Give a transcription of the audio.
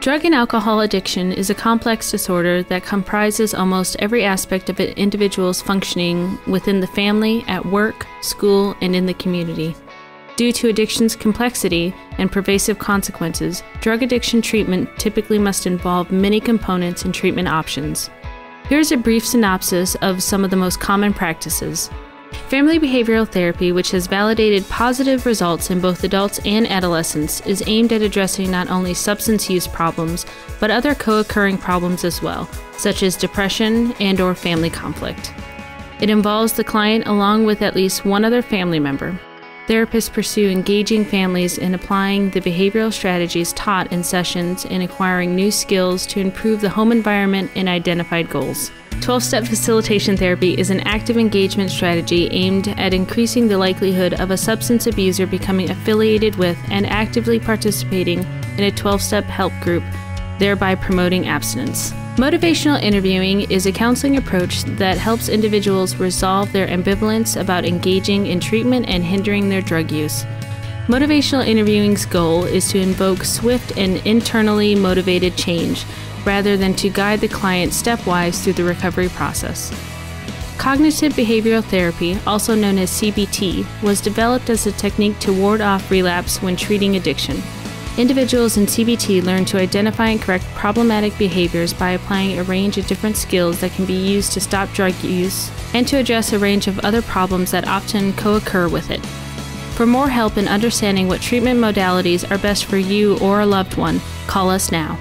Drug and alcohol addiction is a complex disorder that comprises almost every aspect of an individual's functioning within the family, at work, school, and in the community. Due to addiction's complexity and pervasive consequences, drug addiction treatment typically must involve many components and treatment options. Here's a brief synopsis of some of the most common practices. Family behavioral therapy, which has validated positive results in both adults and adolescents, is aimed at addressing not only substance use problems, but other co-occurring problems as well, such as depression and or family conflict. It involves the client along with at least one other family member. Therapists pursue engaging families in applying the behavioral strategies taught in sessions and acquiring new skills to improve the home environment and identified goals. 12 step facilitation therapy is an active engagement strategy aimed at increasing the likelihood of a substance abuser becoming affiliated with and actively participating in a 12 step help group, thereby promoting abstinence. Motivational interviewing is a counseling approach that helps individuals resolve their ambivalence about engaging in treatment and hindering their drug use. Motivational interviewing's goal is to invoke swift and internally motivated change rather than to guide the client stepwise through the recovery process. Cognitive behavioral therapy, also known as CBT, was developed as a technique to ward off relapse when treating addiction. Individuals in CBT learn to identify and correct problematic behaviors by applying a range of different skills that can be used to stop drug use and to address a range of other problems that often co occur with it. For more help in understanding what treatment modalities are best for you or a loved one, call us now.